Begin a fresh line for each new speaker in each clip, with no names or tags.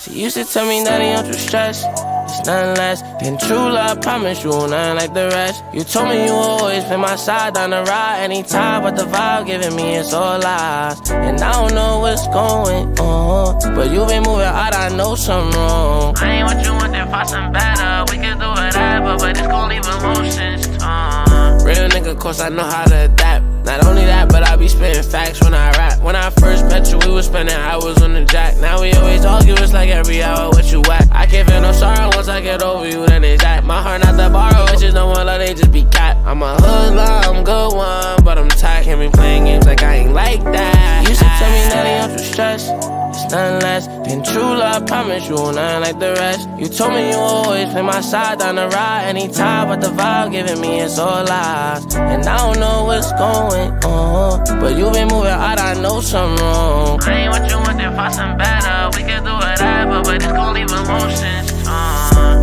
She used to tell me that I'm too stressed. It's nothing less than true love. Promise you nothing like the rest. You told me you always been my side down the ride anytime, but the vibe giving me is all lies. And I don't know what's going on, but you been moving out. I know something wrong.
I ain't what you want, then find some better. We can do whatever, but it's gon' leave emotions torn.
Real nigga, course I know how to adapt. Not only that, but I be spitting facts when I. When I first met you, we was spending hours on the jack. Now we always argue, it's like every hour what you at. I can't feel no sorrow once I get over you, then it's that. My heart not to borrow, it's just no one love, they just be cat. I'm a hoodlum, good one, but I'm tired. Can't be playing games like I ain't like that. You should tell me that I'm too stressed. It's nothing less than true love. Promise you nothing like the rest. You told me you always play my side down the ride anytime, but the vibe giving me is all lies. And I don't know what's going on, but you been moving out. I know something wrong.
I ain't what you want, then find some better. We can do whatever, but it's gon' leave emotions torn.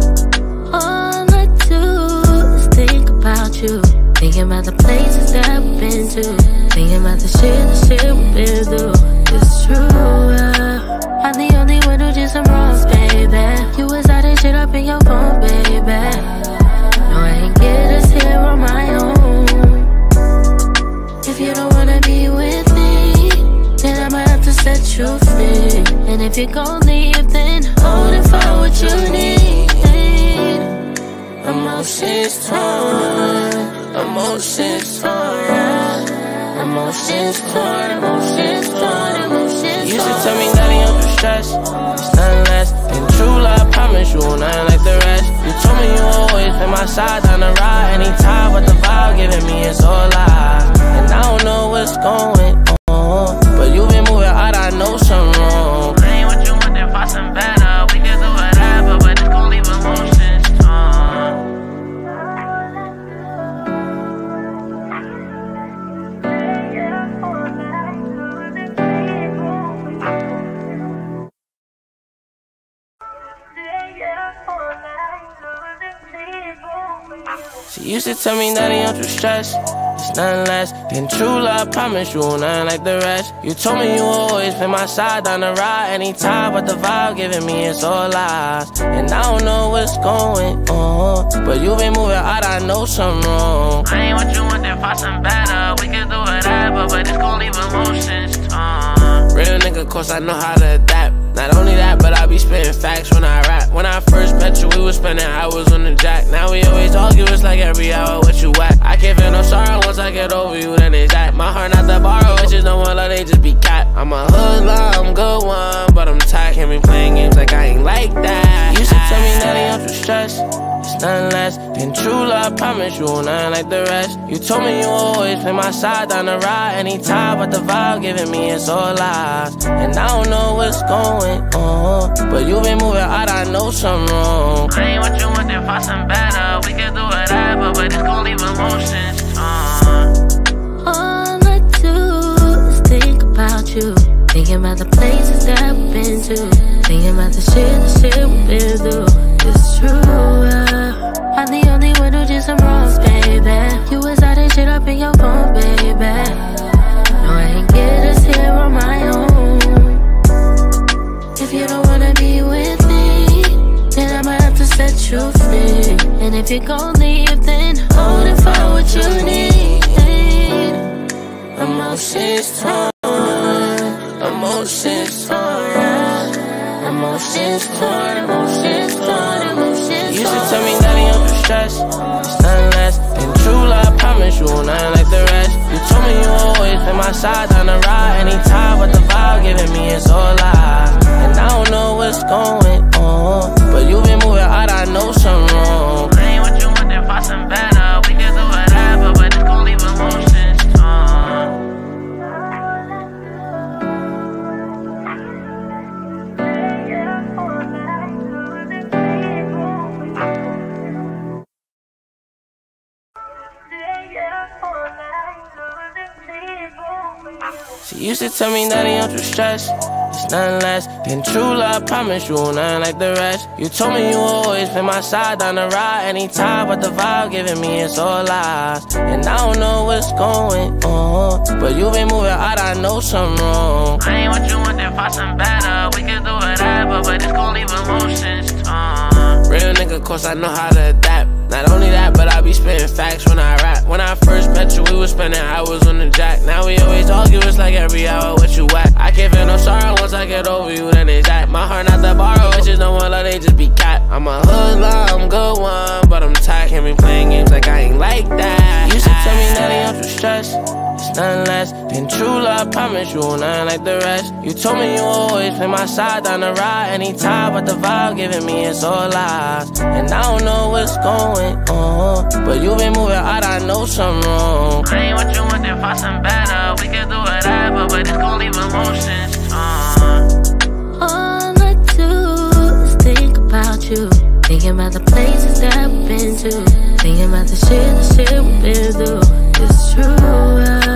All I do is think about you. Thinking about the places that we've been to. Thinking about the shit, the shit we've been through. It's true. uh, I'm the only one who did some wrongs, baby. You was and shit up in your phone, baby. No, I ain't get us here on my own. If you don't wanna be with me, then I might have to set you free. And if you gon' leave, then hold it for what you need.
Emotions torn, emotions torn, emotions torn, emotions torn, emotions You used to tell me that I'm too stressed. It's nothing less than true love. I Promise you nothing like the rest. You told me you always been my side down the ride anytime, but the vibe giving me is all lies. And I don't know what's going on, but you've been moving out. I know something wrong.
I ain't what you want, then find some better.
She used to tell me that I'm too stressed. It's nothing less than true love. Promise you nothing like the rest. You told me you always been my side down the ride anytime, but the vibe giving me is all lies. And I don't know what's going on, but you been moving out. I know something wrong.
I ain't what you want, then find some better. We can do whatever, but it's gon' leave emotions torn.
Real nigga, course I know how to adapt. Not only that, but I be spitting facts when I rap. When I first met you, we was spending hours on the jack. Now we always argue, it's like every hour what you at. I can't feel no sorrow once I get over you, then it's that. My heart not to borrow, it's just no one love, they just be cat. I'm a hoodlum, good one, but I'm tired. Can't be playing games like I ain't like that. You should tell me that I'm stressed. It's nothing less than true love. Promise you nothing like the rest. You told me you always play my side down the ride anytime, but the vibe giving me is all lies. And I don't know what's going on, but you been moving out. I know something wrong.
I ain't what you want, then find some better. We can do whatever, but it's gon' leave emotions torn.
All I do is think about you. Thinking about the places that we've been to. Thinking about the shit, the shit we've been through. It's true. uh, I'm the only one who did some wrongs, baby. You was and shit up in your phone, baby. No, I ain't get us here on my own. If you don't wanna be with me, then I might have to set you free. And if you gon' leave, then hold it for what you need.
Emotions torn, emotions torn, emotions torn, emotions torn, emotions You used to tell me stressed. It's nothing less than true love. Promise you nothing like the rest. You told me you always been my side down the ride anytime, but the vibe giving me is all lies. And I don't know what's going on, but you been moving out. I know something wrong.
I ain't what you want, then find some better.
She used to tell me that I'm too stressed. It's nothing less than true love. Promise you nothing like the rest. You told me you always been my side down the ride anytime, but the vibe giving me is all lies. And I don't know what's going on, but you been moving out. I know something wrong.
I ain't what you want, then find some better. We can do whatever, but, it's gon' leave emotions. Uh.
Real nigga, course I know how to adapt. Not only that, but I be spitting facts when I rap. When I first met you, we was spending hours on the jack. Now we always argue, it's like every hour what you whack. I can't feel no sorrow once I get over you, then it's that. My heart not the borrow, it's just no one love, they just be cat. I'm a hoodlum, I'm good one, but I'm tired. Can't be playing games like I ain't like that. You should tell me ah. nothing, I'm too stressed. It's nothing less than true love. Promise you, nothing like the rest. You told me you always play my side down the ride anytime, but the vibe giving me is all lies. And I don't know what's going on, but you been moving out. I know something wrong.
I ain't what you want, then find some better. We can do whatever, but it's gon' leave emotions. Uh.
All I do is think about you. Thinking about the places that we've been to. Thinking about the shit, the shit we've been through. It's true.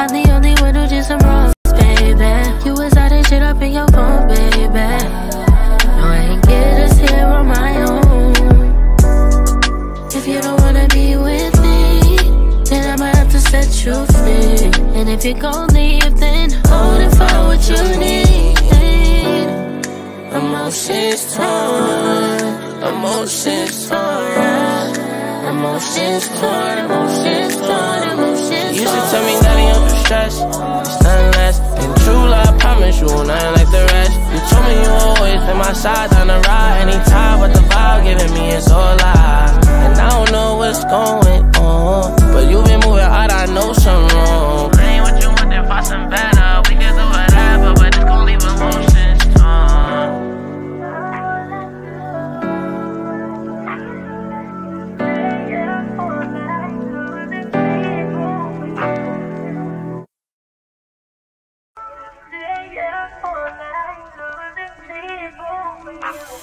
I'm the only one who did some wrongs, baby. You was out and shit up in your phone, baby. No, I ain't get us here on my own. If you don't wanna be with me, then I'ma have to set you free. And if you gon' leave, then hold it for what you need.
Emotions torn, emotions torn, emotions torn, emotions torn, emotions torn. You should tell me nothing, I'm too stressed. It's nothing less than true love. Promise you, nothing like the rest. You told me you always been my side down the ride anytime, but the vibe giving me is all lies. And I don't know what's going on, but you been moving out. I know something wrong.
I ain't what you want, then find some better.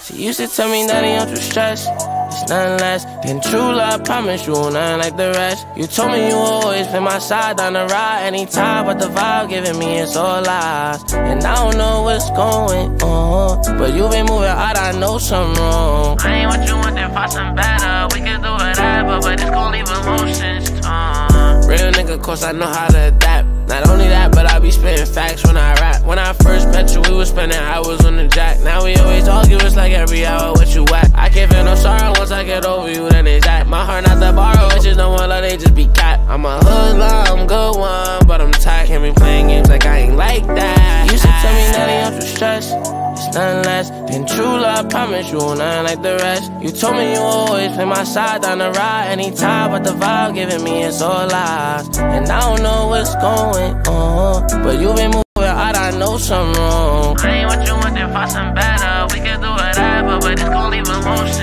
She used to tell me nothing, I'm too stressed. It's nothing less than true love. Promise you, nothing like the rest. You told me you always been my side down the ride anytime, but the vibe giving me is all lies. And I don't know what's going on, but you been moving out. I know something wrong.
I ain't what you want, then find some better. We can do whatever, but it's gon' leave emotions. Uh.
Real nigga, course I know how to adapt. Not only that, but I be spitting facts when I rap. When I first met you, we was spending hours on the jack. Now we always argue, it's like every hour what you whack. I can't feel no sorrow once I get over you, then it's that. My heart not the borrow, it's just no one love, they just be cat. I'm a hoodlum, I'm good one, but I'm tired. Can't be playing games like I ain't like that. Tell me nothing, I'm too stressed. It's nothing less than true love. Promise you, nothing like the rest. You told me you always play my side down the ride anytime, but the vibe giving me is all lies. And I don't know what's going on, but you been moving out. I know something wrong.
I ain't what you want, then find some better. We can do whatever, but it's gon' leave emotions.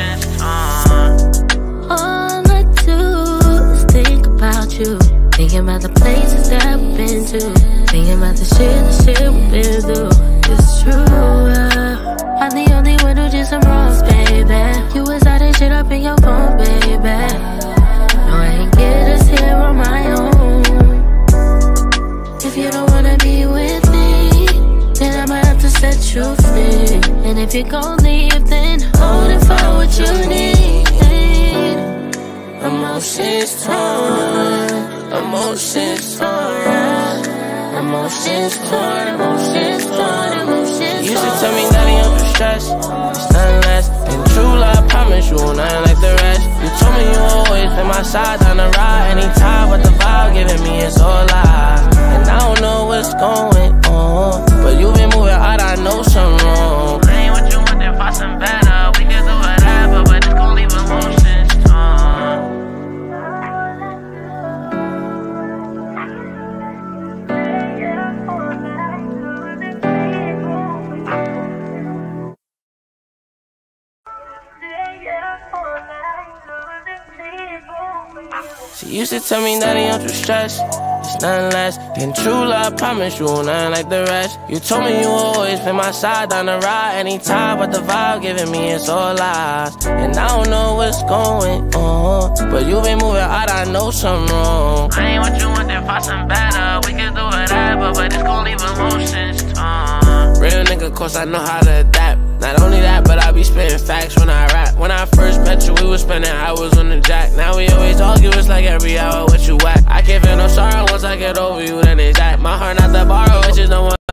Thinking about the places that we've been to. Thinking about the shit, the shit we've been through. It's true. uh, I'm the only one who did some wrongs, baby. You was out and shit up in your phone, baby. No, I ain't get us here on my own. If you don't wanna be with me, then I'ma have to set you free. And if you gon' leave, then hold it for what you need.
Emotions torn, emotions torn, emotions torn, emotions torn, emotions You should tell me nothing, I'm too stressed. It's nothing less than true love. Promise you, nothing like the rest. You told me you always been my side down the ride anytime, but the vibe giving me is all lies. And I don't know what's going on, but you been moving out. I know something wrong.
I ain't what you want, then find some better. We can do whatever, but it's gon' leave emotions.
She used to tell me nothing, I'm too stressed. It's nothing less than true love. Promise you, nothing like the rest. You told me you always been my side down the ride anytime, but the vibe giving me is all lies. And I don't know what's going on, but you been moving out. I know something wrong.
I ain't what you want, then find some better. We can do whatever, but it's gon' leave emotions. Uh.
Real nigga, course I know how to adapt. Not only that, but I be spitting facts when I When I first met you, we was spending hours on the jack. Now we always argue, it's like every hour what you whack. I can't feel no sorrow once I get over you, then it's that. My heart not the borrow, it's just no one.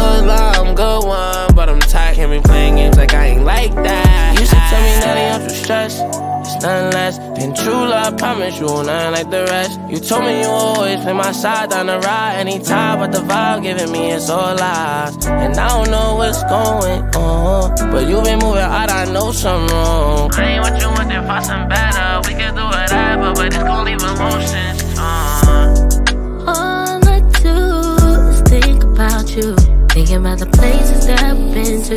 I'm a I'm good one, but I'm tired. Can't be playing games like I ain't like that. You should tell me nothing, I'm too stressed. It's nothing less than true love. Promise you, nothing like the rest. You told me you always play my side down the ride anytime, but the vibe giving me is all lies. And I don't know what's going on, but you been moving out, I know something wrong.
I ain't what you want, then find some better. We can do whatever, but it's gonna leave emotions.
Thinking about the places that we've been to.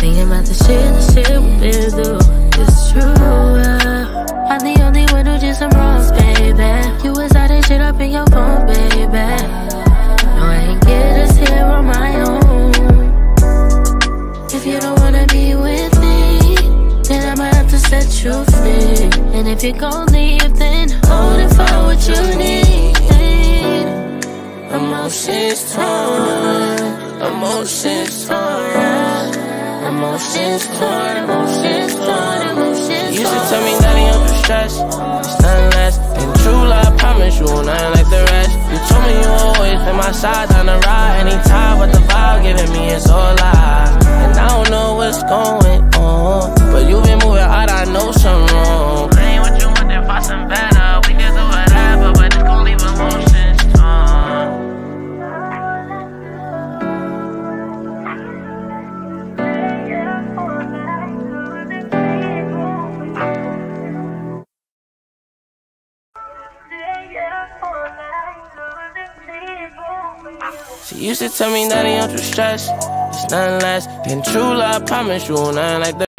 Thinking about the shit, the shit we've been through. It's true. uh, I'm the only one who did some wrongs, baby. You was out and shit up in your phone, baby. No, I ain't get us here on my own. If you don't wanna be with me, then I might have to set you free. And if you're gon' leave, then hold it for what you need.
Emotions torn, emotions torn, emotions torn, emotions torn, emotions You should tell me nothing, I'm too stressed. It's nothing less than true love. Promise you, nothing like the rest. You told me you always been my side down the ride anytime, but the vibe giving me is all lies. And I don't know what's going on, but you been moving out, I know something wrong.
I ain't what you want, then find some better. We can do whatever, but it's gon' leave emotions.
Used to tell me nothing, I'm too stressed. It's nothing less than true love. Promise you, nothing like the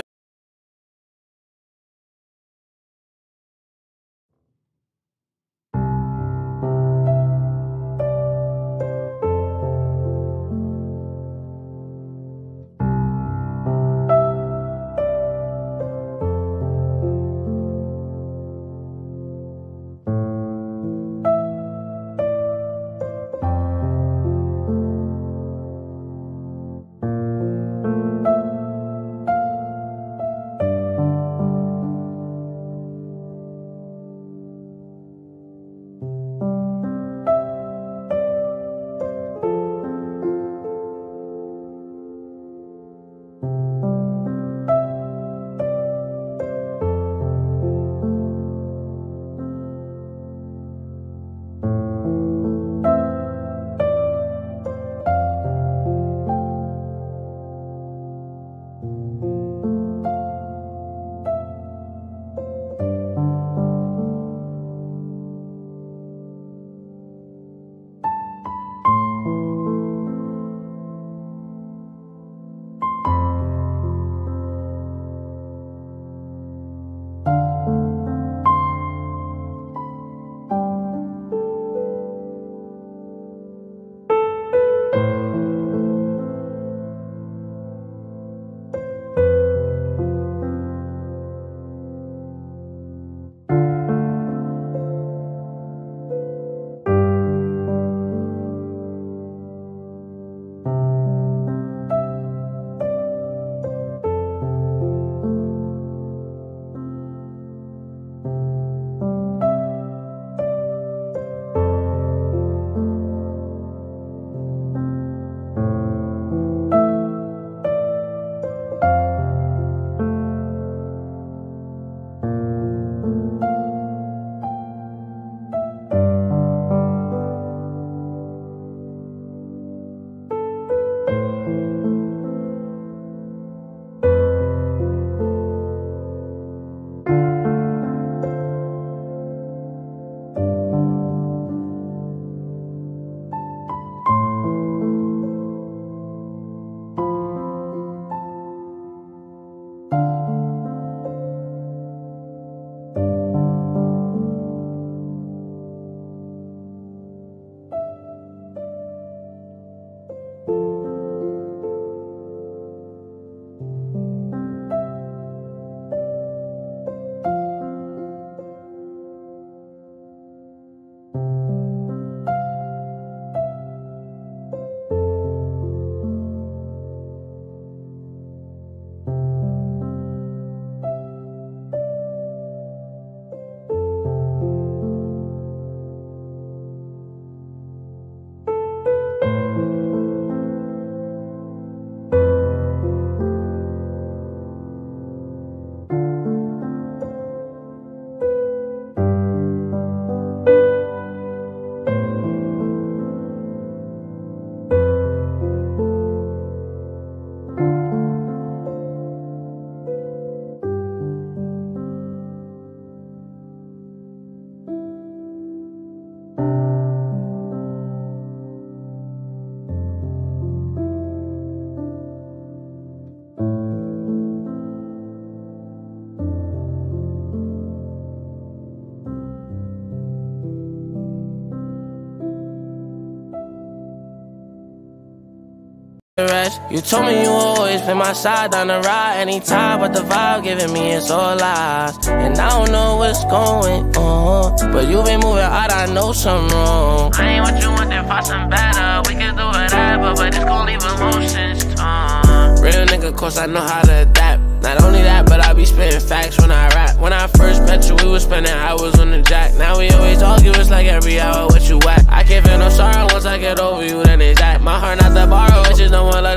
You told me you always been my side down the ride anytime, but the vibe giving me is all lies. And I don't know what's going on, but you been moving out, I know something wrong.
I ain't what you want, then find some better. We can do whatever, but it's gon' leave emotions. Uh.
Real nigga, cause I know how to adapt. Not only that, but I be spitting facts when I rap. When I first met you, we was spending hours on the jack. Now we always argue, it's like every hour what you at. I can't feel no sorrow once I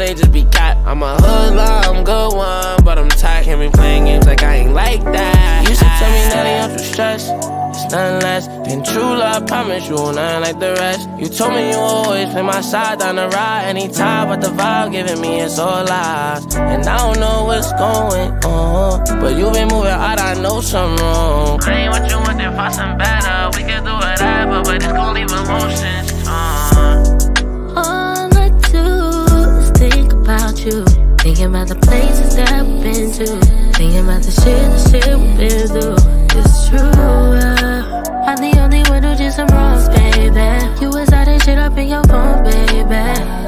they just be cat. I'm a hoodlum, good one, but I'm tired. Can't be playing games like I ain't like that. You used to tell me nothing, I'm too stressed. It's nothing less than true love. Promise you, nothing like the rest. You told me you always play my side down the ride anytime, but the vibe giving me is all lies. And I don't know what's going on, but you been moving out, I know something wrong.
I ain't what you want, then find some better. We can do whatever, but it's gon' leave emotions.
You. Thinking about the places that we've been to. Thinking about the shit, the shit we've been through. It's true. uh, I'm the only one who did some wrongs, baby. You was out shit up in your phone, baby.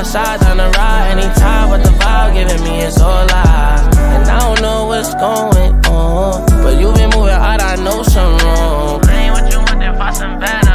My
side down the ride anytime, but the vibe giving me is all lies. And I don't know what's going on, but you been moving out, I know something wrong.
I ain't what you want, then find some better.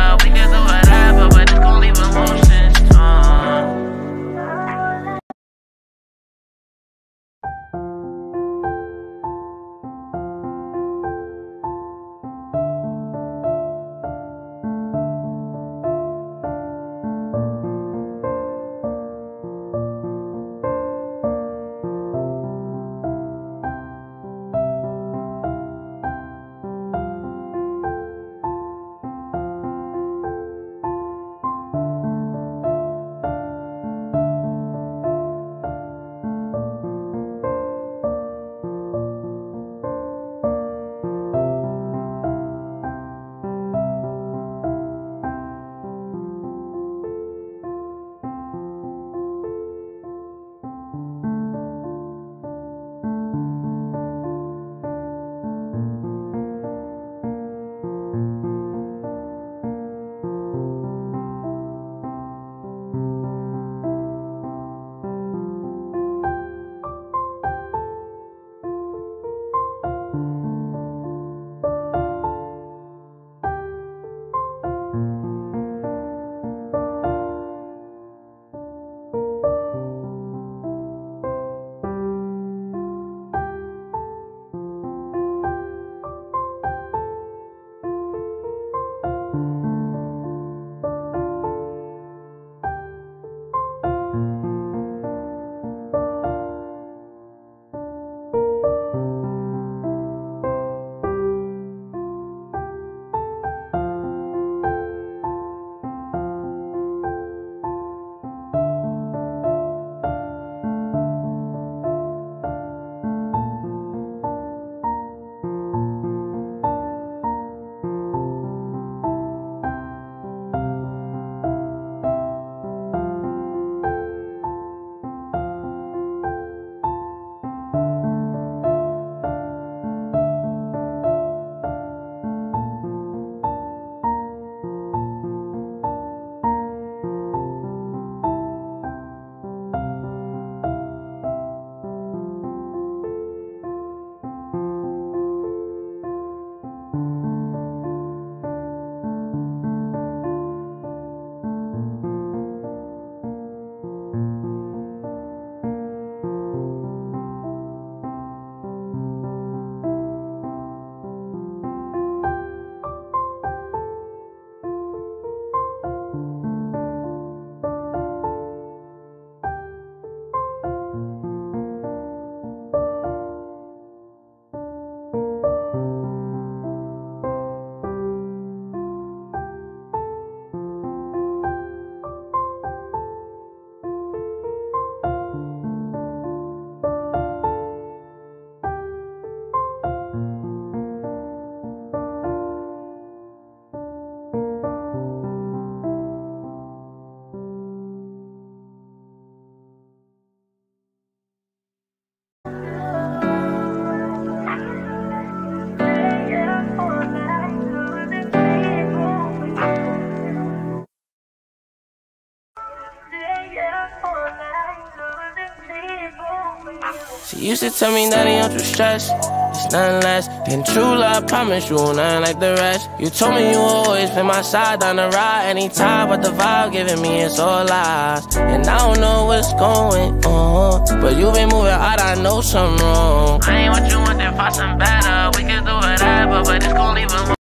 She tell me that ain't too stress. It's nothing less than true love. Promise you nothing like the rest. You told me you always been my side on the ride anytime, but the vibe giving me is all lies. And I don't know what's going on, but you been moving out. I know something wrong.
I ain't what you want, then find some better. We can do whatever, but it's gon' leave